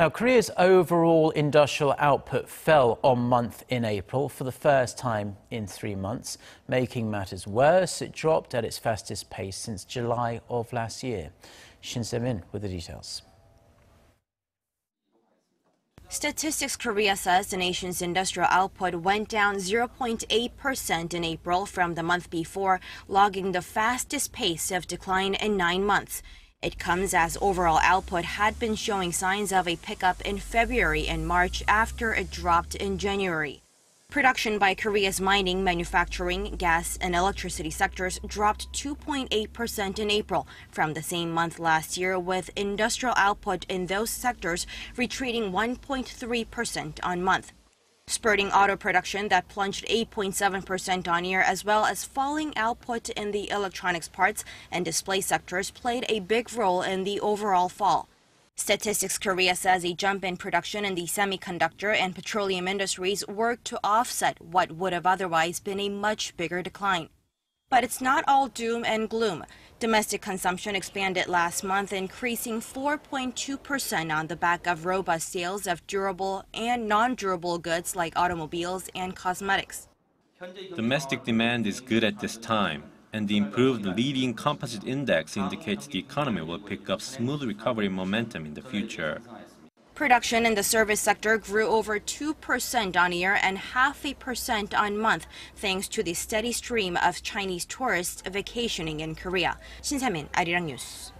Now, Korea's overall industrial output fell on month in April for the first time in three months. Making matters worse, it dropped at its fastest pace since July of last year. Shin Se-min with the details. Statistics Korea says the nation's industrial output went down 0.8% in April from the month before, logging the fastest pace of decline in nine months. It comes as overall output had been showing signs of a pickup in February and March after it dropped in January. Production by Korea's mining, manufacturing, gas, and electricity sectors dropped 2.8% in April from the same month last year, with industrial output in those sectors retreating 1.3% on month spurting auto production that plunged 8.7% on year, as well as falling output in the electronics parts and display sectors played a big role in the overall fall. Statistics Korea says a jump in production in the semiconductor and petroleum industries worked to offset what would have otherwise been a much bigger decline. But it's not all doom and gloom. Domestic consumption expanded last month, increasing 4.2% on the back of robust sales of durable and non-durable goods like automobiles and cosmetics. Domestic demand is good at this time, and the improved leading composite index indicates the economy will pick up smooth recovery momentum in the future. Production in the service sector grew over 2% on year and half a percent on month, thanks to the steady stream of Chinese tourists vacationing in Korea. 신세민, 아리랑 뉴스.